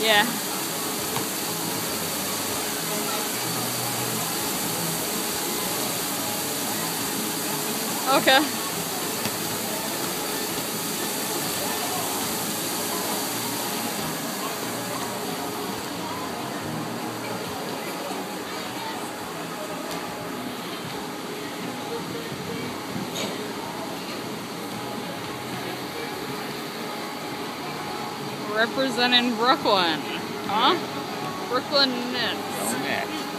Yeah. Okay. Representing Brooklyn. Huh? Brooklyn Nets.